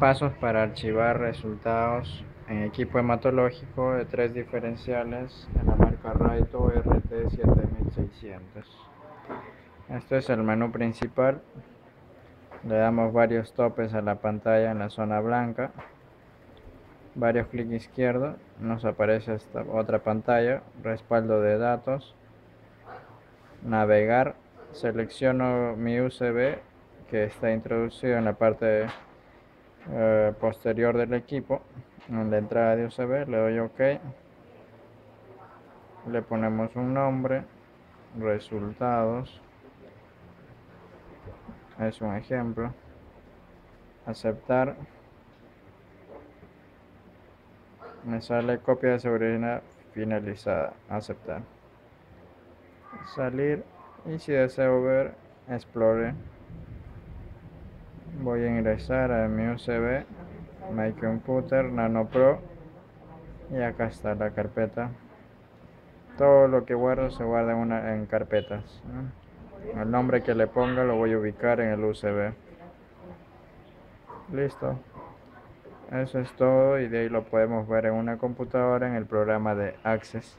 Pasos para archivar resultados en equipo hematológico de tres diferenciales en la marca Raito RT7600. Este es el menú principal. Le damos varios topes a la pantalla en la zona blanca. Varios clics izquierdos. Nos aparece esta otra pantalla. Respaldo de datos. Navegar. Selecciono mi USB que está introducido en la parte eh, posterior del equipo en la entrada de USB le doy OK. Le ponemos un nombre resultados. Es un ejemplo. Aceptar. Me sale copia de seguridad finalizada. Aceptar. Salir. Y si deseo ver explore voy a ingresar a mi USB My Computer Nano Pro y acá está la carpeta. Todo lo que guardo se guarda en, una, en carpetas el nombre que le ponga lo voy a ubicar en el USB listo. Eso es todo y de ahí lo podemos ver en una computadora en el programa de Access